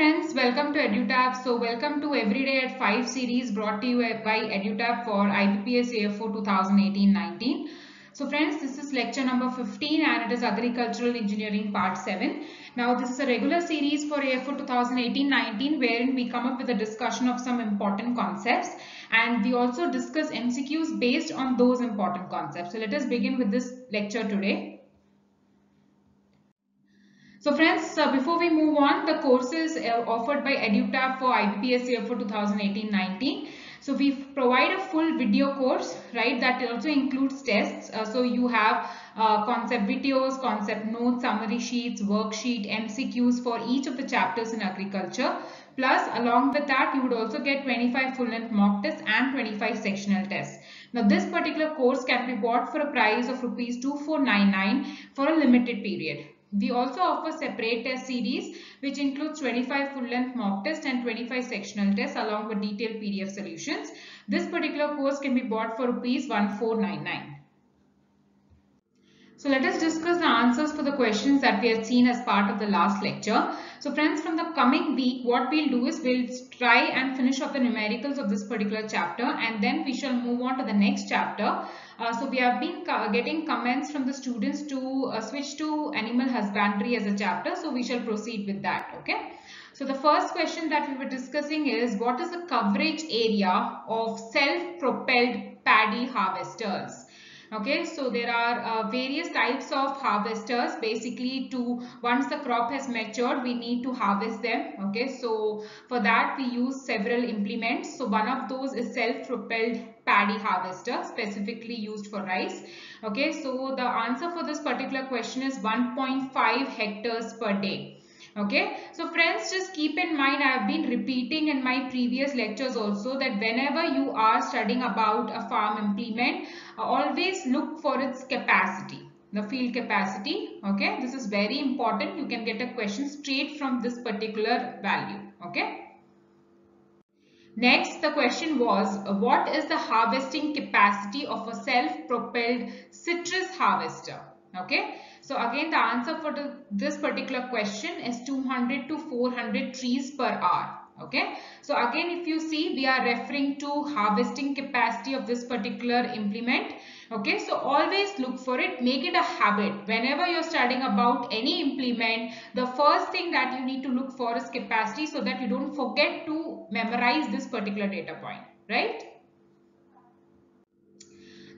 friends, welcome to EduTap. So welcome to Everyday at 5 series brought to you by EduTap for IBPS AFO 2018-19. So friends, this is lecture number 15 and it is Agricultural Engineering Part 7. Now this is a regular series for AFO 2018-19 wherein we come up with a discussion of some important concepts and we also discuss MCQs based on those important concepts. So let us begin with this lecture today. So friends, uh, before we move on, the courses uh, offered by EduTap for IBPS for 2018-19. So we provide a full video course, right, that also includes tests. Uh, so you have uh, concept videos, concept notes, summary sheets, worksheet, MCQs for each of the chapters in agriculture. Plus, along with that, you would also get 25 full-length mock tests and 25 sectional tests. Now, this particular course can be bought for a price of rupees 2499 for a limited period. We also offer separate test series which includes 25 full-length mock tests and 25 sectional tests along with detailed PDF solutions. This particular course can be bought for rupees 1499. So let us discuss the answers for the questions that we had seen as part of the last lecture. So friends, from the coming week, what we'll do is we'll try and finish off the numericals of this particular chapter and then we shall move on to the next chapter. Uh, so we have been getting comments from the students to uh, switch to animal husbandry as a chapter. So we shall proceed with that. Okay. So the first question that we were discussing is what is the coverage area of self-propelled paddy harvesters? Okay so there are uh, various types of harvesters. Basically to once the crop has matured we need to harvest them. Okay so for that we use several implements. So one of those is self-propelled paddy harvester specifically used for rice. Okay so the answer for this particular question is 1.5 hectares per day okay? So friends just keep in mind i have been repeating in my previous lectures also that whenever you are studying about a farm implement uh, always look for its capacity the field capacity. Okay? This is very important. You can get a question straight from this particular value. Okay? Next, the question was, uh, what is the harvesting capacity of a self-propelled citrus harvester? Okay, so again, the answer for the, this particular question is 200 to 400 trees per hour. Okay. So again, if you see, we are referring to harvesting capacity of this particular implement. Okay. So always look for it. Make it a habit. Whenever you're studying about any implement, the first thing that you need to look for is capacity so that you don't forget to memorize this particular data point. Right.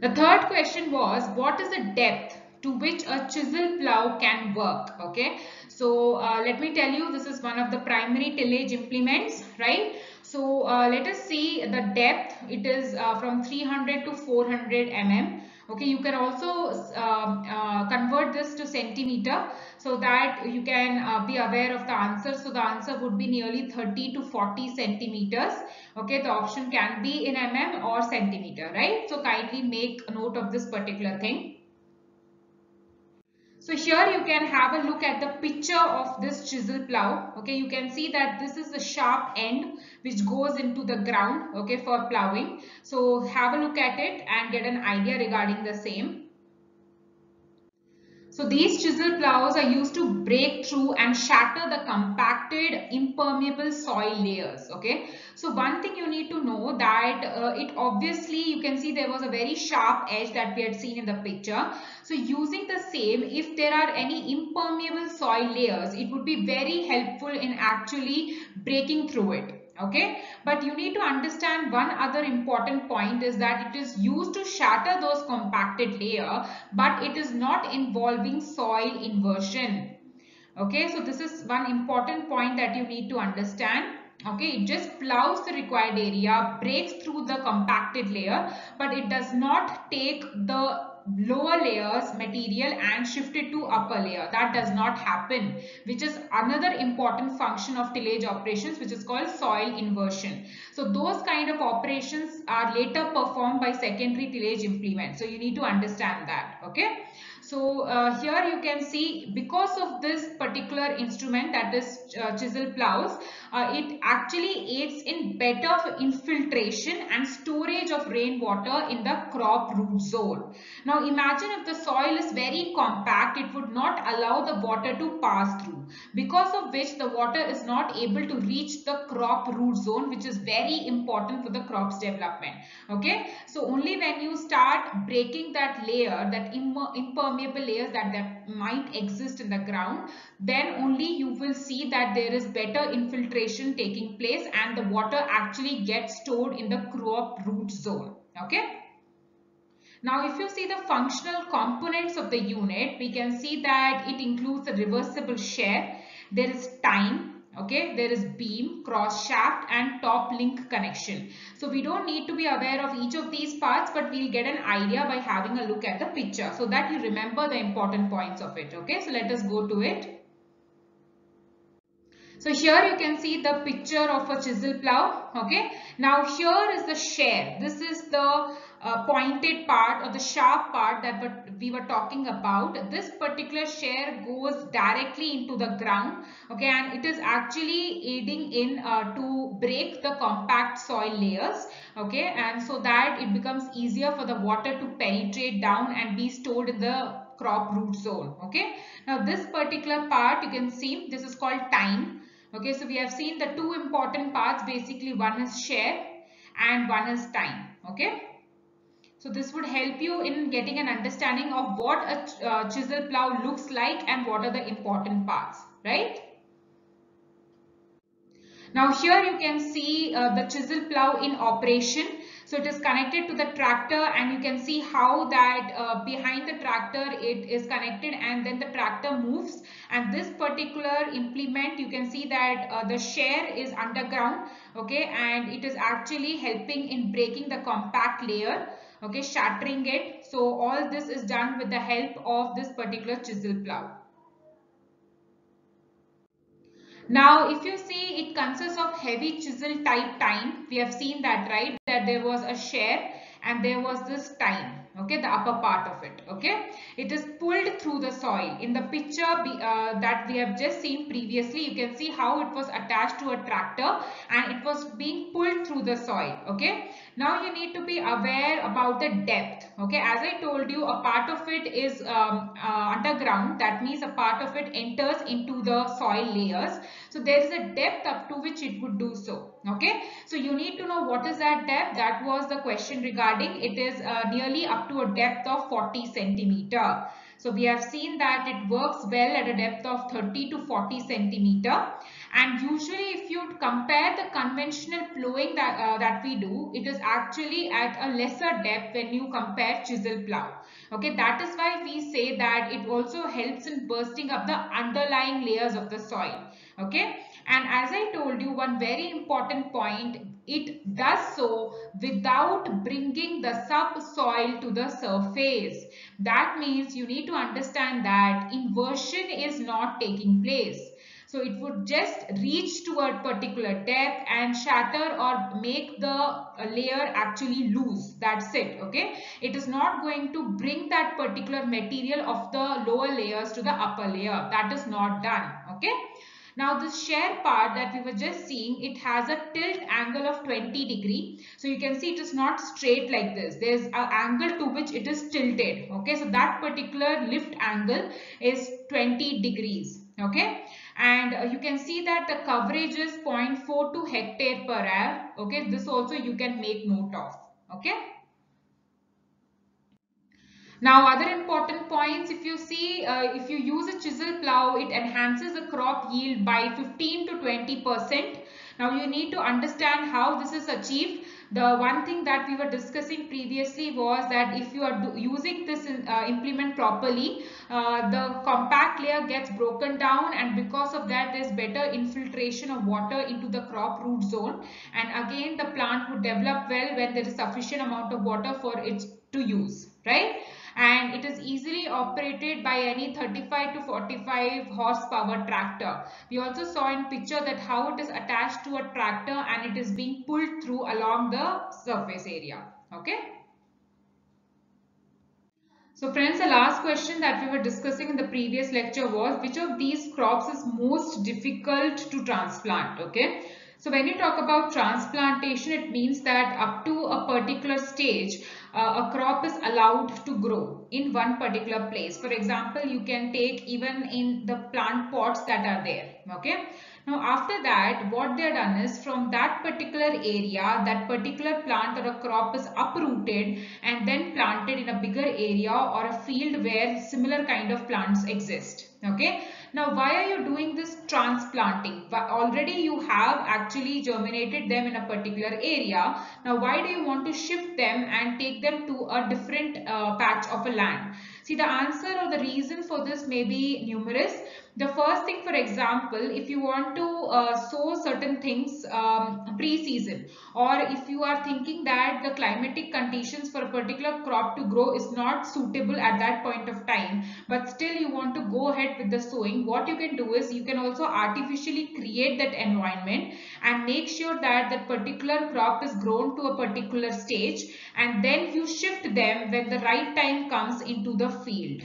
The third question was, what is the depth to which a chisel plow can work okay? So uh, let me tell you this is one of the primary tillage implements right? So uh, let us see the depth. It is uh, from 300 to 400 mm okay? You can also um, uh, convert this to centimeter so that you can uh, be aware of the answer. So the answer would be nearly 30 to 40 centimeters okay? The option can be in mm or centimeter right? So kindly make a note of this particular thing so here you can have a look at the picture of this chisel plow. Okay, you can see that this is the sharp end which goes into the ground okay for plowing. So have a look at it and get an idea regarding the same. So these chisel plows are used to break through and shatter the compacted impermeable soil layers. Okay. So one thing you need to know that uh, it obviously you can see there was a very sharp edge that we had seen in the picture. So using the same if there are any impermeable soil layers it would be very helpful in actually breaking through it okay? But you need to understand one other important point is that it is used to shatter those compacted layer but it is not involving soil inversion. Okay? So this is one important point that you need to understand. Okay? It just plows the required area breaks through the compacted layer but it does not take the lower layers material and shift it to upper layer. That does not happen which is another important function of tillage operations which is called soil inversion. So those kind of operations are later performed by secondary tillage implements. So you need to understand that. Okay. So uh, here you can see because of this particular instrument that is uh, chisel plows, uh, it actually aids in better infiltration and storage of rainwater in the crop root zone. Now imagine if the soil is very compact, it would not allow the water to pass through because of which the water is not able to reach the crop root zone which is very important for the crop's development. Okay, so only when you start breaking that layer, that impermeable layers that, that might exist in the ground, then only you will see that there is better infiltration taking place and the water actually gets stored in the crop root zone. Okay. Now, if you see the functional components of the unit, we can see that it includes a reversible share. There is tine, okay there is beam cross shaft and top link connection. So we don't need to be aware of each of these parts but we'll get an idea by having a look at the picture. So that you remember the important points of it. Okay so let us go to it so here you can see the picture of a chisel plow. Okay. Now here is the share. This is the uh, pointed part or the sharp part that we were talking about. This particular share goes directly into the ground. Okay. And it is actually aiding in uh, to break the compact soil layers. Okay. And so that it becomes easier for the water to penetrate down and be stored in the crop root zone. Okay. Now this particular part you can see this is called tine Okay, so we have seen the two important parts basically one is share and one is tine. Okay. So this would help you in getting an understanding of what a uh, chisel plow looks like and what are the important parts, right? Now here you can see uh, the chisel plow in operation. So it is connected to the tractor and you can see how that uh, behind the tractor it is connected and then the tractor moves. And this particular implement you can see that uh, the share is underground okay? And it is actually helping in breaking the compact layer okay? Shattering it. So all this is done with the help of this particular chisel plow now, if you see, it consists of heavy chisel type tine. We have seen that, right? That there was a share and there was this tine okay the upper part of it okay? It is pulled through the soil. In the picture uh, that we have just seen previously you can see how it was attached to a tractor and it was being pulled through the soil okay? Now you need to be aware about the depth okay? As i told you a part of it is um, uh, underground. That means a part of it enters into the soil layers. So there is a depth up to which it would do so okay? So you need to know what is that depth. That was the question regarding it is uh, nearly up to a depth of 40 centimeter. So we have seen that it works well at a depth of 30 to 40 centimeter. And usually if you compare the conventional plowing that, uh, that we do, it is actually at a lesser depth when you compare chisel plow. Okay, that is why we say that it also helps in bursting up the underlying layers of the soil. Okay, and as I told you, one very important point, it does so without bringing the subsoil to the surface. That means you need to understand that inversion is not taking place so it would just reach to a particular depth and shatter or make the layer actually loose. That's it. Okay. It is not going to bring that particular material of the lower layers to the upper layer. That is not done. Okay. Now this share part that we were just seeing, it has a tilt angle of 20 degree. So you can see it is not straight like this. There's an angle to which it is tilted. Okay, so that particular lift angle is 20 degrees. Okay, and uh, you can see that the coverage is 0.42 hectare per hour okay this also you can make note of okay now other important points if you see uh, if you use a chisel plow it enhances crop yield by 15 to 20 percent. Now you need to understand how this is achieved. The one thing that we were discussing previously was that if you are using this uh, implement properly, uh, the compact layer gets broken down and because of that there is better infiltration of water into the crop root zone. And again the plant would develop well when there is sufficient amount of water for it to use, right? And it is easily operated by any 35 to 45 horsepower tractor. We also saw in picture that how it is attached to a tractor and it is being pulled through along the surface area. Okay. So friends, the last question that we were discussing in the previous lecture was which of these crops is most difficult to transplant, okay? So when you talk about transplantation, it means that up to a particular stage, uh, a crop is allowed to grow in one particular place. For example, you can take even in the plant pots that are there, okay? Now after that what they are done is from that particular area that particular plant or a crop is uprooted and then planted in a bigger area or a field where similar kind of plants exist. Okay. Now why are you doing this transplanting? Already you have actually germinated them in a particular area. Now why do you want to shift them and take them to a different uh, patch of a land? See the answer or the reason for this may be numerous. The first thing for example if you want to uh, sow certain things um, pre-season or if you are thinking that the climatic conditions for a particular crop to grow is not suitable at that point of time but still you want to go ahead with the sowing what you can do is you can also artificially create that environment and make sure that that particular crop is grown to a particular stage and then you shift them when the right time comes into the field.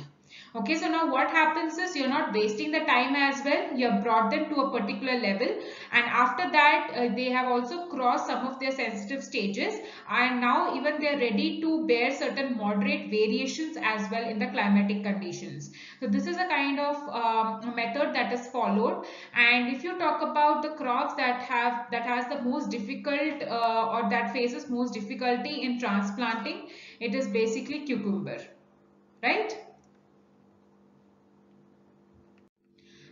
Okay, so now what happens is you're not wasting the time as well. You have brought them to a particular level and after that uh, they have also crossed some of their sensitive stages and now even they are ready to bear certain moderate variations as well in the climatic conditions. So this is a kind of um, method that is followed and if you talk about the crops that have that has the most difficult uh, or that faces most difficulty in transplanting, it is basically cucumber, right?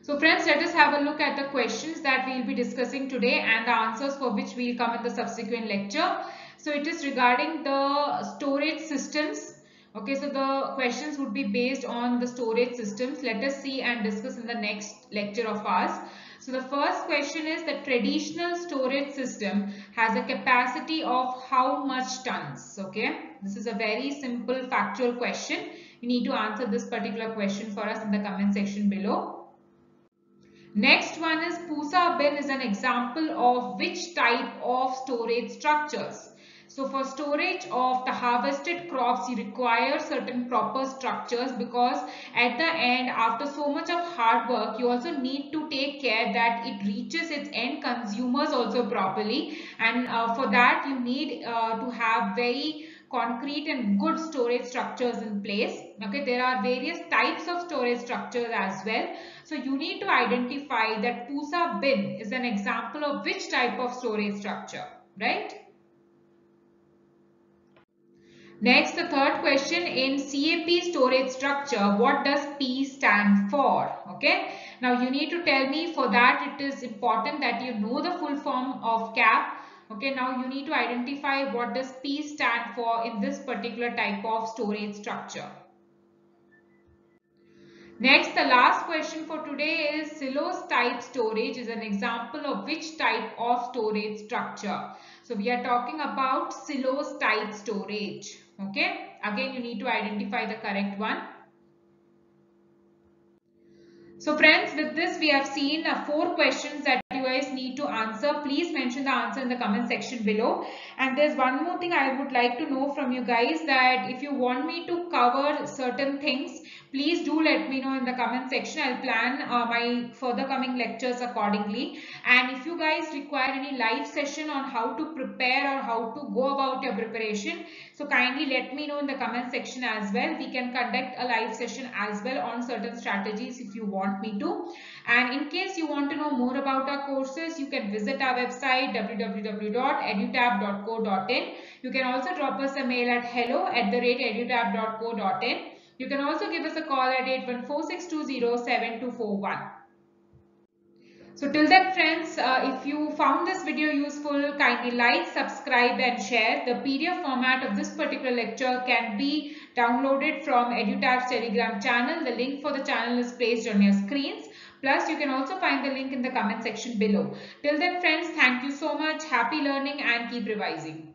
So friends, let us have a look at the questions that we will be discussing today and the answers for which we will come in the subsequent lecture. So it is regarding the storage systems. Okay, so the questions would be based on the storage systems. Let us see and discuss in the next lecture of ours. So the first question is the traditional storage system has a capacity of how much tons? Okay, this is a very simple factual question. You need to answer this particular question for us in the comment section below. Next one is Pusa bin is an example of which type of storage structures. So for storage of the harvested crops, you require certain proper structures because at the end, after so much of hard work, you also need to take care that it reaches its end consumers also properly. And uh, for that, you need uh, to have very concrete and good storage structures in place. Okay, there are various types of storage structures as well. So you need to identify that Pusa bin is an example of which type of storage structure, right? Next, the third question in CAP storage structure, what does P stand for? Okay. Now you need to tell me for that it is important that you know the full form of CAP. Okay. Now you need to identify what does P stand for in this particular type of storage structure. Next, the last question for today is silos type storage is an example of which type of storage structure. So we are talking about silos type storage. Okay. Again, you need to identify the correct one. So friends, with this we have seen uh, four questions that guys need to answer. Please mention the answer in the comment section below. And there's one more thing I would like to know from you guys that if you want me to cover certain things please do let me know in the comment section i'll plan uh, my further coming lectures accordingly and if you guys require any live session on how to prepare or how to go about your preparation so kindly let me know in the comment section as well we can conduct a live session as well on certain strategies if you want me to and in case you want to know more about our courses you can visit our website www.edutap.co.in you can also drop us a mail at hello at the rate edutap.co.in you can also give us a call at 8146207241. So till then friends, uh, if you found this video useful, kindly like, subscribe and share. The PDF format of this particular lecture can be downloaded from EduTap's Telegram channel. The link for the channel is placed on your screens. Plus, you can also find the link in the comment section below. Till then friends, thank you so much. Happy learning and keep revising.